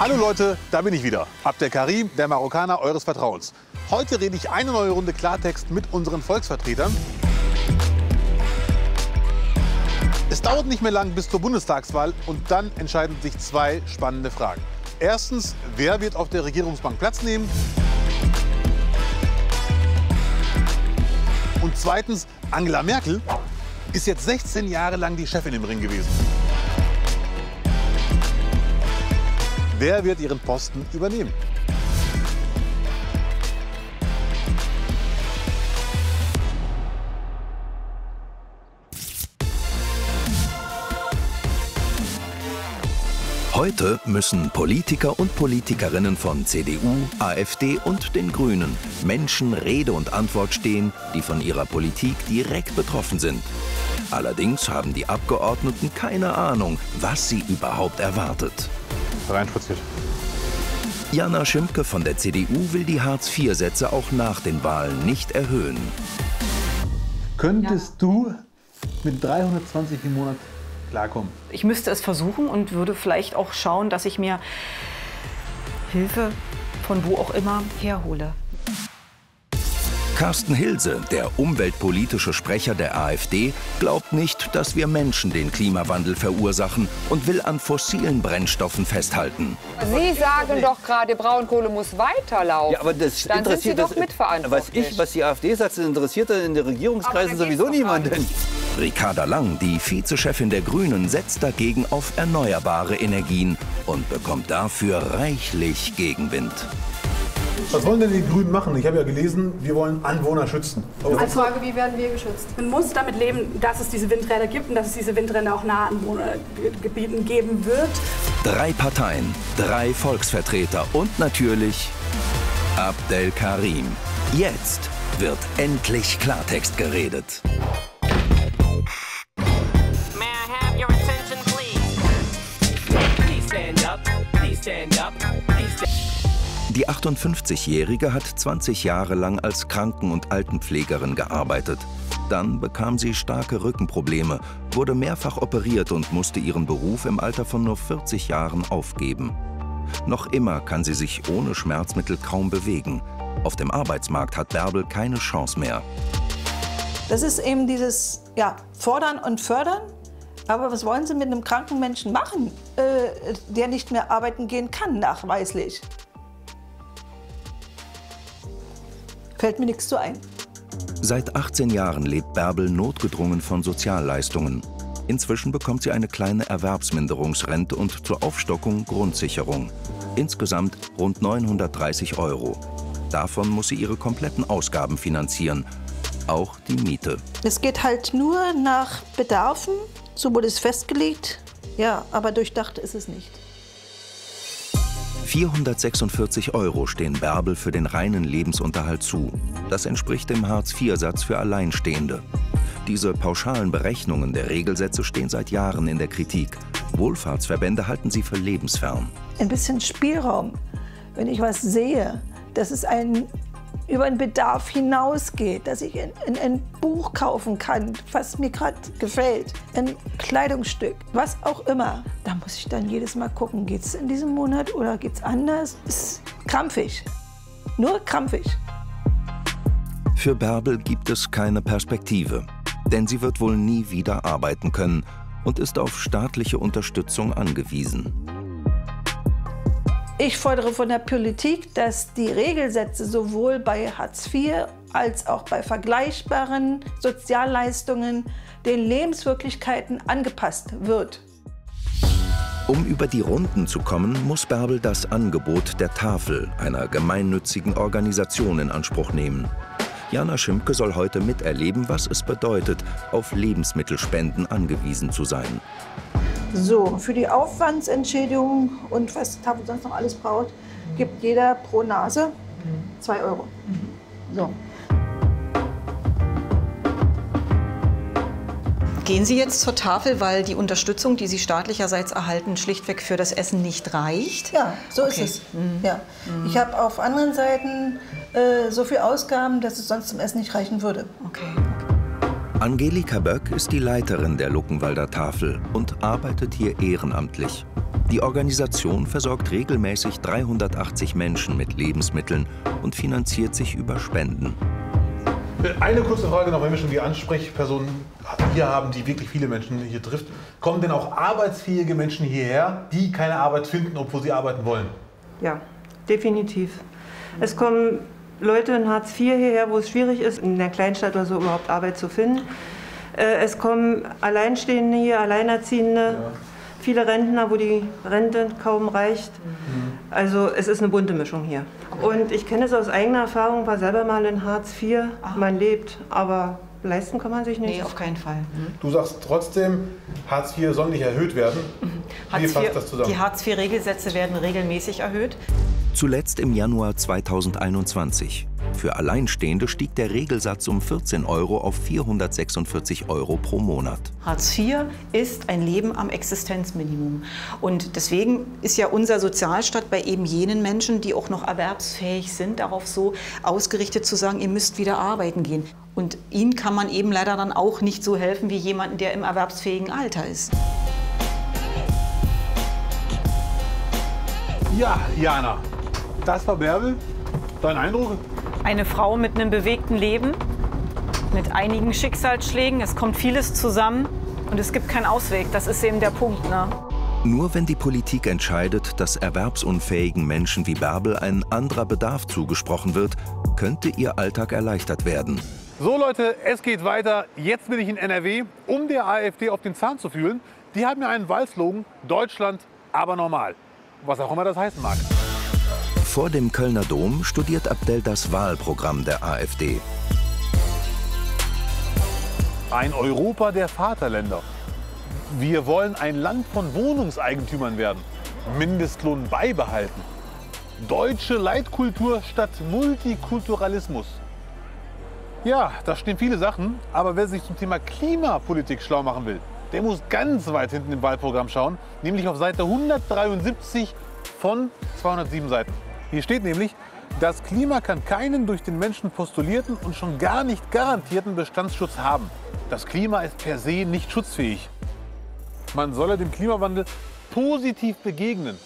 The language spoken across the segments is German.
Hallo Leute, da bin ich wieder. Abdel Karim, der Marokkaner eures Vertrauens. Heute rede ich eine neue Runde Klartext mit unseren Volksvertretern. Es dauert nicht mehr lang bis zur Bundestagswahl und dann entscheiden sich zwei spannende Fragen. Erstens, wer wird auf der Regierungsbank Platz nehmen? Und zweitens, Angela Merkel ist jetzt 16 Jahre lang die Chefin im Ring gewesen. Wer wird ihren Posten übernehmen? Heute müssen Politiker und Politikerinnen von CDU, AfD und den Grünen Menschen Rede und Antwort stehen, die von ihrer Politik direkt betroffen sind. Allerdings haben die Abgeordneten keine Ahnung, was sie überhaupt erwartet. Reinspaziert. Jana Schimpke von der CDU will die Hartz-IV-Sätze auch nach den Wahlen nicht erhöhen. Könntest du mit 320 im Monat klarkommen? Ich müsste es versuchen und würde vielleicht auch schauen, dass ich mir Hilfe von wo auch immer herhole. Carsten Hilse, der umweltpolitische Sprecher der AfD, glaubt nicht, dass wir Menschen den Klimawandel verursachen und will an fossilen Brennstoffen festhalten. Sie sagen doch gerade, Braunkohle muss weiterlaufen. Ja, aber das Dann sind Sie interessiert doch das, mitverantwortlich. Was ich, was die AfD sagt, das interessiert in den Regierungskreisen sowieso niemanden. Ricarda Lang, die Vizechefin der Grünen, setzt dagegen auf erneuerbare Energien und bekommt dafür reichlich Gegenwind. Was wollen denn die Grünen machen? Ich habe ja gelesen, wir wollen Anwohner schützen. Als Frage, wie werden wir geschützt? Man muss damit leben, dass es diese Windräder gibt und dass es diese Windräder auch nahe Anwohnergebieten geben wird. Drei Parteien, drei Volksvertreter und natürlich Abdel Karim. Jetzt wird endlich Klartext geredet. Die 58-Jährige hat 20 Jahre lang als Kranken- und Altenpflegerin gearbeitet. Dann bekam sie starke Rückenprobleme, wurde mehrfach operiert und musste ihren Beruf im Alter von nur 40 Jahren aufgeben. Noch immer kann sie sich ohne Schmerzmittel kaum bewegen. Auf dem Arbeitsmarkt hat Bärbel keine Chance mehr. Das ist eben dieses ja, Fordern und Fördern. Aber was wollen Sie mit einem kranken Menschen machen, äh, der nicht mehr arbeiten gehen kann, nachweislich? Fällt mir nichts zu ein. Seit 18 Jahren lebt Bärbel notgedrungen von Sozialleistungen. Inzwischen bekommt sie eine kleine Erwerbsminderungsrente und zur Aufstockung Grundsicherung. Insgesamt rund 930 Euro. Davon muss sie ihre kompletten Ausgaben finanzieren, auch die Miete. Es geht halt nur nach Bedarfen, so wurde es festgelegt. Ja, aber durchdacht ist es nicht. 446 Euro stehen Bärbel für den reinen Lebensunterhalt zu. Das entspricht dem Hartz-IV-Satz für Alleinstehende. Diese pauschalen Berechnungen der Regelsätze stehen seit Jahren in der Kritik. Wohlfahrtsverbände halten sie für lebensfern. Ein bisschen Spielraum, wenn ich was sehe, dass es ein, über den Bedarf hinausgeht, dass ich ein, ein, ein Buch kaufen kann, was mir gerade gefällt, ein Kleidungsstück, was auch immer. Da muss ich dann jedes Mal gucken, geht es in diesem Monat oder geht es anders? Ist krampfig. Nur krampfig. Für Bärbel gibt es keine Perspektive, denn sie wird wohl nie wieder arbeiten können und ist auf staatliche Unterstützung angewiesen. Ich fordere von der Politik, dass die Regelsätze sowohl bei Hartz IV als auch bei vergleichbaren Sozialleistungen den Lebenswirklichkeiten angepasst wird. Um über die Runden zu kommen, muss Bärbel das Angebot der Tafel, einer gemeinnützigen Organisation, in Anspruch nehmen. Jana Schimpke soll heute miterleben, was es bedeutet, auf Lebensmittelspenden angewiesen zu sein. So, für die Aufwandsentschädigung und was die Tafel sonst noch alles braucht, gibt jeder pro Nase 2 Euro. So. Gehen Sie jetzt zur Tafel, weil die Unterstützung, die Sie staatlicherseits erhalten, schlichtweg für das Essen nicht reicht? Ja, so Okay. ist es. Ja. Ich habe auf anderen Seiten äh, so viel Ausgaben, dass es sonst zum Essen nicht reichen würde. Okay. Angelika Böck ist die Leiterin der Luckenwalder Tafel und arbeitet hier ehrenamtlich. Die Organisation versorgt regelmäßig 380 Menschen mit Lebensmitteln und finanziert sich über Spenden. Eine kurze Frage noch, wenn wir schon die Ansprechpersonen hier haben, die wirklich viele Menschen hier trifft. Kommen denn auch arbeitsfähige Menschen hierher, die keine Arbeit finden, obwohl sie arbeiten wollen? Ja, definitiv. Es kommen Leute in Hartz IV hierher, wo es schwierig ist, in der Kleinstadt oder so überhaupt Arbeit zu finden. Äh, Es kommen Alleinstehende hier, Alleinerziehende, viele Rentner, wo die Rente kaum reicht. Also es ist eine bunte Mischung hier. Und ich kenne es aus eigener Erfahrung, war selber mal in Hartz IV. Man lebt, aber leisten kann man sich nicht. Nee, auf keinen Fall. Du sagst trotzdem, Hartz IV soll nicht erhöht werden. Wie Hartz IV, die Hartz-IV-Regelsätze werden regelmäßig erhöht. Zuletzt im Januar 2021. Für Alleinstehende stieg der Regelsatz um 14 Euro auf 446 Euro pro Monat. Hartz IV ist ein Leben am Existenzminimum. Und deswegen ist ja unser Sozialstaat bei eben jenen Menschen, die auch noch erwerbsfähig sind, darauf so ausgerichtet zu sagen, ihr müsst wieder arbeiten gehen. Und ihnen kann man eben leider dann auch nicht so helfen wie jemanden, der im erwerbsfähigen Alter ist. Ja, Jana, das war Bärbel. Dein Eindruck? Eine Frau mit einem bewegten Leben, mit einigen Schicksalsschlägen. Es kommt vieles zusammen und es gibt keinen Ausweg. Das ist eben der Punkt. Ne? Nur wenn die Politik entscheidet, dass erwerbsunfähigen Menschen wie Bärbel ein anderer Bedarf zugesprochen wird, könnte ihr Alltag erleichtert werden. So Leute, es geht weiter. Jetzt bin ich in NRW, um der AfD auf den Zahn zu fühlen. Die haben ja einen Wahlslogan, Deutschland, aber normal. Was auch immer das heißen mag. Vor dem Kölner Dom studiert Abdel das Wahlprogramm der AfD. Ein Europa der Vaterländer. Wir wollen ein Land von Wohnungseigentümern werden. Mindestlohn beibehalten. Deutsche Leitkultur statt Multikulturalismus. Ja, da stehen viele Sachen, aber wer sich zum Thema Klimapolitik schlau machen will, der muss ganz weit hinten im Wahlprogramm schauen, nämlich auf Seite 173 von 207 Seiten. Hier steht nämlich, das Klima kann keinen durch den Menschen postulierten und schon gar nicht garantierten Bestandsschutz haben. Das Klima ist per se nicht schutzfähig. Man solle dem Klimawandel positiv begegnen.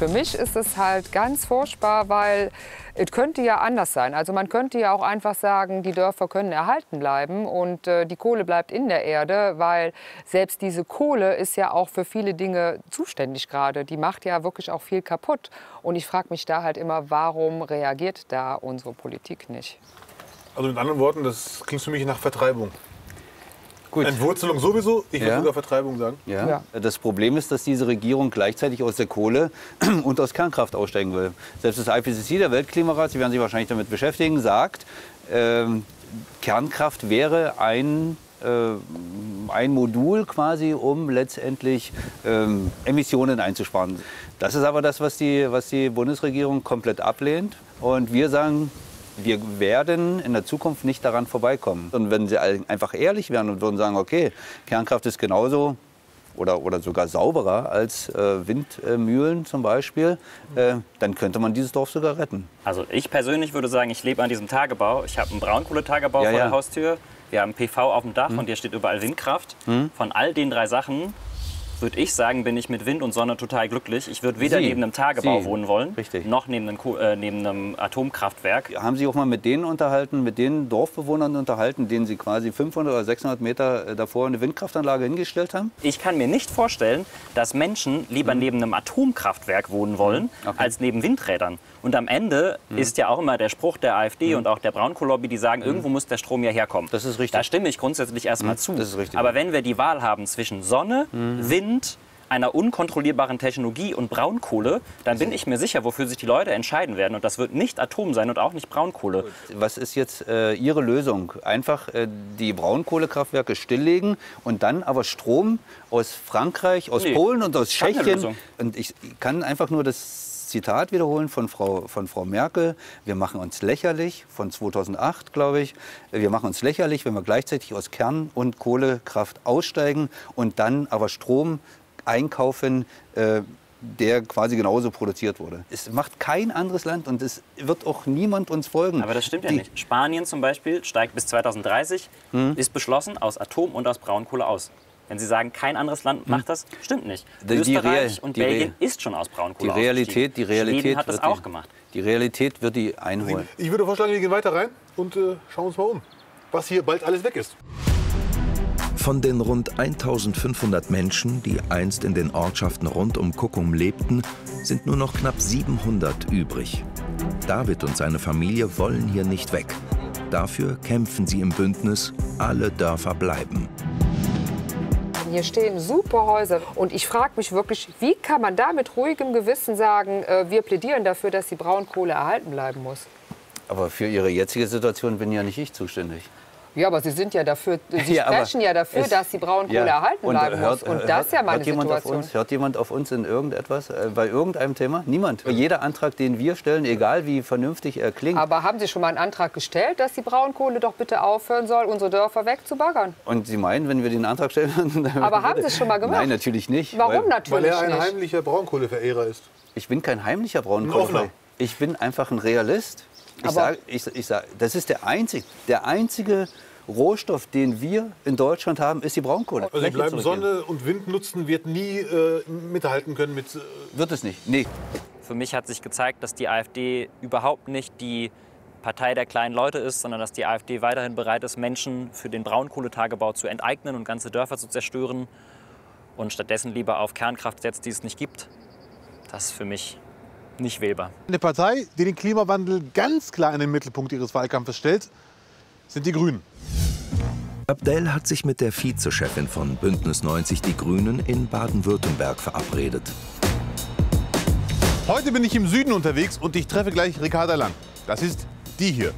Für mich ist es halt ganz furchtbar, weil es könnte ja anders sein. Also man könnte ja auch einfach sagen, die Dörfer können erhalten bleiben und äh, die Kohle bleibt in der Erde, weil selbst diese Kohle ist ja auch für viele Dinge zuständig gerade. Die macht ja wirklich auch viel kaputt. Und ich frage mich da halt immer, warum reagiert da unsere Politik nicht? Also mit anderen Worten, das klingt für mich nach Vertreibung. Gut. Entwurzelung sowieso, ich würde Ja. sogar Vertreibung sagen. Ja. Ja. Das Problem ist, dass diese Regierung gleichzeitig aus der Kohle und aus Kernkraft aussteigen will. Selbst das IPCC, der Weltklimarat, Sie werden sich wahrscheinlich damit beschäftigen, sagt, ähm, Kernkraft wäre ein, äh, ein Modul quasi, um letztendlich ähm, Emissionen einzusparen. Das ist aber das, was die, was die Bundesregierung komplett ablehnt. Und wir sagen, wir werden in der Zukunft nicht daran vorbeikommen. Und wenn sie einfach ehrlich wären und würden sagen, okay, Kernkraft ist genauso oder, oder sogar sauberer als äh, Windmühlen zum Beispiel, äh, dann könnte man dieses Dorf sogar retten. Also ich persönlich würde sagen, ich lebe an diesem Tagebau. Ich habe einen Braunkohletagebau Ja, vor ja. der Haustür. Wir haben PV auf dem Dach und hier steht überall Windkraft. Von all den drei Sachen würde ich sagen, bin ich mit Wind und Sonne total glücklich. Ich würde weder Sie. neben einem Tagebau Sie. wohnen wollen, Richtig. noch neben einem, äh, neben einem Atomkraftwerk. Haben Sie auch mal mit denen unterhalten, mit den Dorfbewohnern unterhalten, denen Sie quasi 500 oder 600 Meter äh, davor eine Windkraftanlage hingestellt haben? Ich kann mir nicht vorstellen, dass Menschen lieber neben einem Atomkraftwerk wohnen wollen, Mhm. Okay. Mhm. als neben Windrädern. Und am Ende ist ja auch immer der Spruch der AfD und auch der Braunkohlelobby, die sagen, irgendwo muss der Strom ja herkommen. Das ist richtig. Da stimme ich grundsätzlich erstmal zu. das ist richtig. Aber wenn wir die Wahl haben zwischen Sonne, Wind, einer unkontrollierbaren Technologie und Braunkohle, dann bin ich mir sicher, wofür sich die Leute entscheiden werden. Und das wird nicht Atom sein und auch nicht Braunkohle. Was ist jetzt äh, Ihre Lösung? Einfach äh, die Braunkohlekraftwerke stilllegen und dann aber Strom aus Frankreich, aus Nee, Polen und aus Tschechien. Und ich kann einfach nur das Zitat wiederholen von Frau, von Frau Merkel. Wir machen uns lächerlich, von 2008, glaube ich. Wir machen uns lächerlich, wenn wir gleichzeitig aus Kern- und Kohlekraft aussteigen und dann aber Strom einkaufen, äh, der quasi genauso produziert wurde. Es macht kein anderes Land und es wird auch niemand uns folgen. Aber das stimmt ja Die- nicht. Spanien zum Beispiel steigt bis 2030, ist beschlossen, aus Atom und aus Braunkohle aus. Wenn Sie sagen, kein anderes Land macht das, stimmt nicht. Hm. Die- die Österreich und die Belgien ist schon aus Die Braunkohle Realität, die ausgestiegen. Realität Schweden hat das wird auch die, gemacht. Die Realität wird die einholen. Ich würde vorschlagen, wir gehen weiter rein und äh, schauen uns mal um, was hier bald alles weg ist. Von den rund 1500 Menschen, die einst in den Ortschaften rund um Kuckum lebten, sind nur noch knapp 700 übrig. David und seine Familie wollen hier nicht weg. Dafür kämpfen sie im Bündnis Alle Dörfer bleiben. Hier stehen super Häuser. Und ich frage mich wirklich, wie kann man da mit ruhigem Gewissen sagen, äh, wir plädieren dafür, dass die Braunkohle erhalten bleiben muss? Aber für Ihre jetzige Situation bin ja nicht ich zuständig. Ja, aber Sie sind ja dafür, Sie Ja, sprechen ja dafür, es- dass die Braunkohle Ja. erhalten Und bleiben hört- muss. Und hört- das ist ja meine hört jemand Situation. Auf uns, hört jemand auf uns in irgendetwas, äh, bei irgendeinem Thema? Niemand. Jeder Antrag, den wir stellen, egal wie vernünftig er klingt, Aber haben Sie schon mal einen Antrag gestellt, dass die Braunkohle doch bitte aufhören soll, unsere Dörfer wegzubaggern? und Sie meinen, wenn wir den Antrag stellen... dann Aber haben Sie es schon mal gemacht? Nein, natürlich nicht. Warum weil natürlich Weil er ein nicht? heimlicher Braunkohleverehrer ist. Ich bin kein heimlicher Ein offener. Braunkohle. Ich bin einfach ein Realist. Ich Aber- sage, ich, ich sag, das ist der einzige, der einzige Rohstoff, den wir in Deutschland haben, ist die Braunkohle. Also die bleiben. Sonne und Wind nutzen, wird nie äh, mithalten können mit. Äh, Wird es nicht. Nee. Für mich hat sich gezeigt, dass die AfD überhaupt nicht die Partei der kleinen Leute ist, sondern dass die AfD weiterhin bereit ist, Menschen für den Braunkohletagebau zu enteignen und ganze Dörfer zu zerstören und stattdessen lieber auf Kernkraft setzt, die es nicht gibt. Das ist für mich nicht wählbar. Eine Partei, die den Klimawandel ganz klar in den Mittelpunkt ihres Wahlkampfes stellt, sind die Grünen. Abdel hat sich mit der Vizechefin von Bündnis 90 Die Grünen in Baden-Württemberg verabredet. Heute bin ich im Süden unterwegs und ich treffe gleich Ricarda Lang. Das ist die hier.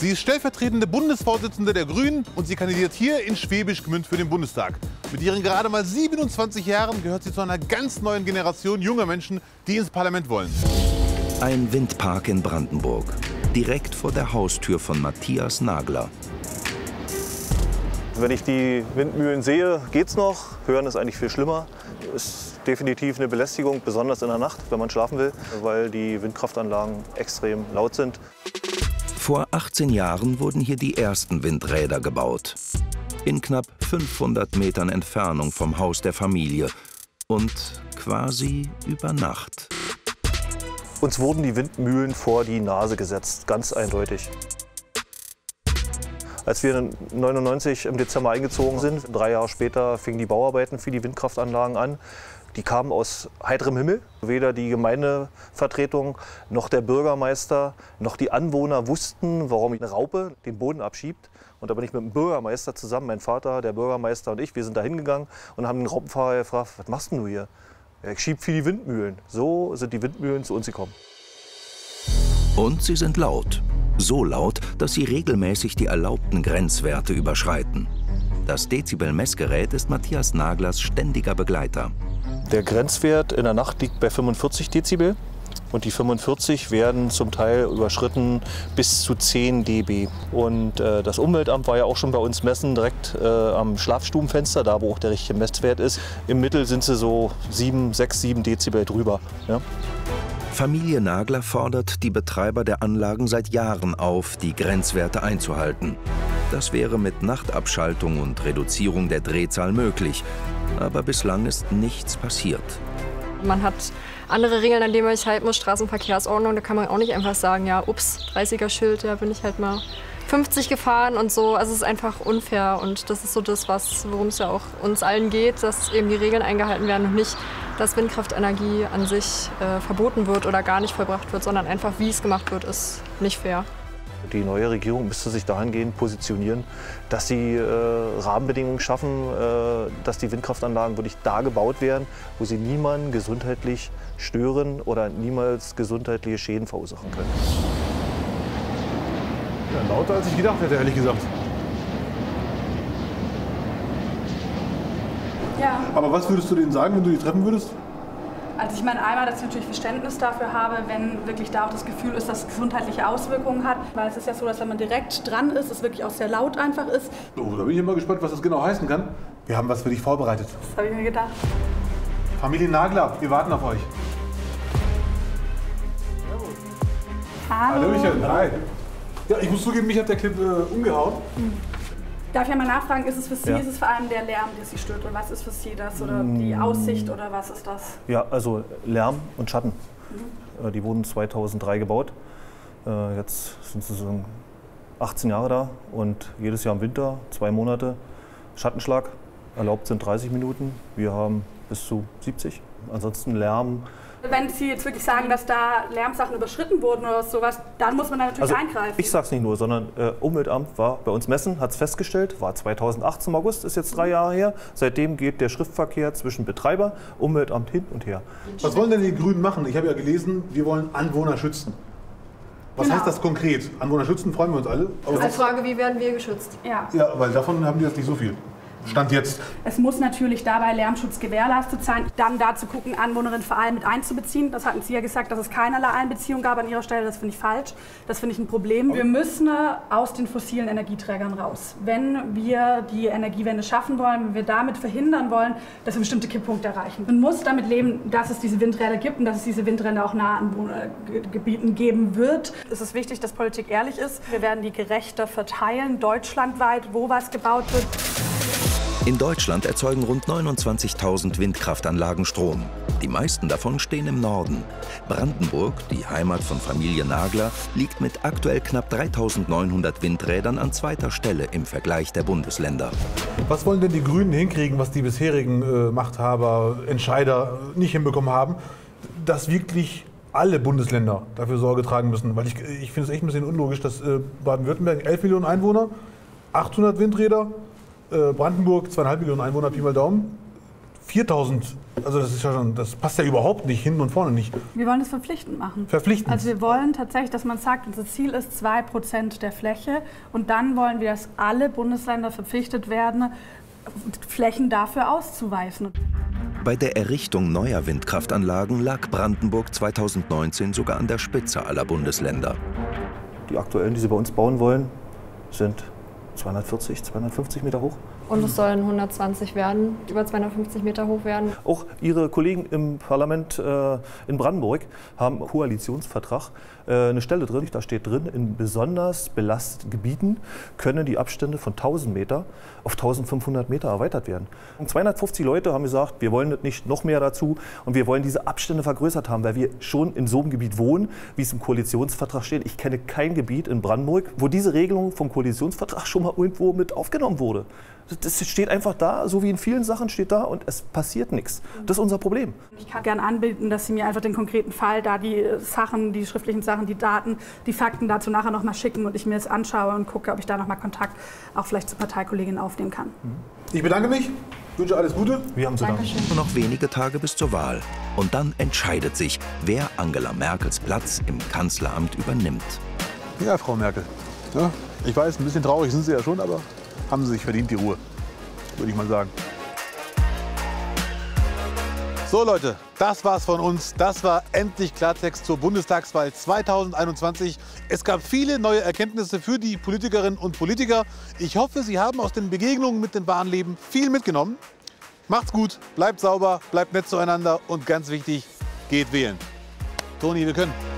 Sie ist stellvertretende Bundesvorsitzende der Grünen und sie kandidiert hier in Schwäbisch Gmünd für den Bundestag. Mit ihren gerade mal 27 Jahren gehört sie zu einer ganz neuen Generation junger Menschen, die ins Parlament wollen. Ein Windpark in Brandenburg. Direkt vor der Haustür von Matthias Nagler. Wenn ich die Windmühlen sehe, geht's noch. Hören ist eigentlich viel schlimmer. Ist definitiv eine Belästigung, besonders in der Nacht, wenn man schlafen will, weil die Windkraftanlagen extrem laut sind. Vor 18 Jahren wurden hier die ersten Windräder gebaut. In knapp 500 Metern Entfernung vom Haus der Familie. Und quasi über Nacht. Uns wurden die Windmühlen vor die Nase gesetzt, ganz eindeutig. Als wir 99 im Dezember eingezogen sind, drei Jahre später fingen die Bauarbeiten für die Windkraftanlagen an. Die kamen aus heiterem Himmel. Weder die Gemeindevertretung noch der Bürgermeister noch die Anwohner wussten, warum eine Raupe den Boden abschiebt. Und da bin ich mit dem Bürgermeister zusammen, mein Vater, der Bürgermeister und ich, wir sind da hingegangen und haben den Raupenfahrer gefragt, was machst du hier? Ich schieb für die Windmühlen. So sind die Windmühlen zu uns gekommen. Und sie sind laut. So laut, dass sie regelmäßig die erlaubten Grenzwerte überschreiten. Das Dezibel-Messgerät ist Matthias Naglers ständiger Begleiter. Der Grenzwert in der Nacht liegt bei 45 Dezibel. Und die 45 werden zum Teil überschritten bis zu 10 dB. Und äh, das Umweltamt war ja auch schon bei uns messen, direkt äh, am Schlafstubenfenster, da wo auch der richtige Messwert ist. Im Mittel sind sie so 7, 6, 7 Dezibel drüber. Ja. Familie Nagler fordert die Betreiber der Anlagen seit Jahren auf, die Grenzwerte einzuhalten. Das wäre mit Nachtabschaltung und Reduzierung der Drehzahl möglich. Aber bislang ist nichts passiert. Man hat andere Regeln, an denen man sich halten muss, Straßenverkehrsordnung. Da kann man auch nicht einfach sagen, ja, ups, 30er-Schild, da bin ich halt mal 50 gefahren und so. Also es ist einfach unfair und das ist so das, worum es ja auch uns allen geht, dass eben die Regeln eingehalten werden und nicht, dass Windkraftenergie an sich äh, verboten wird oder gar nicht vollbracht wird, sondern einfach, wie es gemacht wird, ist nicht fair. Die neue Regierung müsste sich dahingehend positionieren, dass sie äh, Rahmenbedingungen schaffen, äh, dass die Windkraftanlagen wirklich da gebaut werden, wo sie niemanden gesundheitlich stören oder niemals gesundheitliche Schäden verursachen können. Ja, lauter als ich gedacht hätte, ehrlich gesagt. Ja, Aber was würdest du denen sagen, wenn du die treffen würdest? Also ich meine einmal, dass ich natürlich Verständnis dafür habe, wenn wirklich da auch das Gefühl ist, dass es gesundheitliche Auswirkungen hat. Weil es ist ja so, dass wenn man direkt dran ist, es wirklich auch sehr laut einfach ist. Oh, da bin ich immer gespannt, was das genau heißen kann. Wir haben was für dich vorbereitet. Das habe ich mir gedacht. Familie Nagler, wir warten auf euch. Hallo. Hallöchen, hi. Ja, ich muss zugeben, mich hat der Clip äh, umgehauen. Darf ich einmal nachfragen, ist es für Sie, Ja. ist es vor allem der Lärm, der Sie stört? Oder was ist für Sie das? Oder die Mm. Aussicht oder was ist das? Ja, also Lärm und Schatten. Äh, Die wurden 2003 gebaut. Äh, Jetzt sind sie so 18 Jahre da und jedes Jahr im Winter zwei Monate Schattenschlag. Erlaubt sind 30 Minuten. Wir haben bis zu 70. Ansonsten Lärm. Wenn Sie jetzt wirklich sagen, dass da Lärmsachen überschritten wurden oder sowas, dann muss man da natürlich Also eingreifen. ich sage es nicht nur, sondern äh, Umweltamt war bei uns messen, hat es festgestellt, war 2018 im August, ist jetzt drei Jahre her. Seitdem geht der Schriftverkehr zwischen Betreiber, Umweltamt hin und her. Was wollen denn die Grünen machen? Ich habe ja gelesen, wir wollen Anwohner schützen. Was Genau. heißt das konkret? Anwohner schützen freuen wir uns alle. Aber Also Frage, wie werden wir geschützt? Ja. ja, weil davon haben die jetzt nicht so viel. Stand jetzt. Es muss natürlich dabei Lärmschutz gewährleistet sein. Dann dazu gucken, Anwohnerinnen vor allem mit einzubeziehen. Das hatten Sie ja gesagt, dass es keinerlei Einbeziehung gab an Ihrer Stelle. Das finde ich falsch. Das finde ich ein Problem. Wir müssen aus den fossilen Energieträgern raus. Wenn wir die Energiewende schaffen wollen, wenn wir damit verhindern wollen, dass wir bestimmte Kipppunkte erreichen. Man muss damit leben, dass es diese Windräder gibt und dass es diese Windräder auch nah an Wohngebieten geben wird. Es ist wichtig, dass Politik ehrlich ist. Wir werden die gerechter verteilen, deutschlandweit, wo was gebaut wird. In Deutschland erzeugen rund 29.000 Windkraftanlagen Strom. Die meisten davon stehen im Norden. Brandenburg, die Heimat von Familie Nagler, liegt mit aktuell knapp 3.900 Windrädern an zweiter Stelle im Vergleich der Bundesländer. Was wollen denn die Grünen hinkriegen, was die bisherigen äh, Machthaber, Entscheider nicht hinbekommen haben, dass wirklich alle Bundesländer dafür Sorge tragen müssen? Weil ich, ich finde es echt ein bisschen unlogisch, dass äh, Baden-Württemberg 11 Millionen Einwohner, 800 Windräder, Brandenburg 2,5 Millionen Einwohner, Pi mal Daumen, 4000. Also das ist ja schon, das passt ja überhaupt nicht, hinten und vorne nicht. Wir wollen das verpflichtend machen. Verpflichtend? Also wir wollen tatsächlich, dass man sagt, unser Ziel ist 2% der Fläche und dann wollen wir, dass alle Bundesländer verpflichtet werden, Flächen dafür auszuweisen. Bei der Errichtung neuer Windkraftanlagen lag Brandenburg 2019 sogar an der Spitze aller Bundesländer. Die aktuellen, die sie bei uns bauen wollen, sind 240, 250 Meter hoch. Und es sollen 120 werden, über 250 Meter hoch werden. Auch Ihre Kollegen im Parlament äh, in Brandenburg haben im Koalitionsvertrag äh, eine Stelle drin, da steht drin, in besonders belasteten Gebieten können die Abstände von 1000 Meter auf 1500 Meter erweitert werden. Und 250 Leute haben gesagt, wir wollen nicht noch mehr dazu und wir wollen diese Abstände vergrößert haben, weil wir schon in so einem Gebiet wohnen, wie es im Koalitionsvertrag steht. Ich kenne kein Gebiet in Brandenburg, wo diese Regelung vom Koalitionsvertrag schon mal irgendwo mit aufgenommen wurde. Das steht einfach da, so wie in vielen Sachen steht da und es passiert nichts. Das ist unser Problem. Ich kann gerne anbieten, dass Sie mir einfach den konkreten Fall, da die Sachen, die schriftlichen Sachen, die Daten, die Fakten dazu nachher noch mal schicken und ich mir das anschaue und gucke, ob ich da noch mal Kontakt auch vielleicht zur Parteikollegin aufnehmen kann. Ich bedanke mich, wünsche alles Gute. Wir haben zu danken. Nur noch wenige Tage bis zur Wahl. Und dann entscheidet sich, wer Angela Merkels Platz im Kanzleramt übernimmt. Ja, Frau Merkel. Ja, ich weiß, ein bisschen traurig sind Sie ja schon, aber haben Sie sich verdient, die Ruhe. Würde ich mal sagen. So Leute, das war's von uns. Das war endlich Klartext zur Bundestagswahl 2021. Es gab viele neue Erkenntnisse für die Politikerinnen und Politiker. Ich hoffe, Sie haben aus den Begegnungen mit dem Bahnleben viel mitgenommen. Macht's gut, bleibt sauber, bleibt nett zueinander und ganz wichtig, geht wählen. Toni, wir können.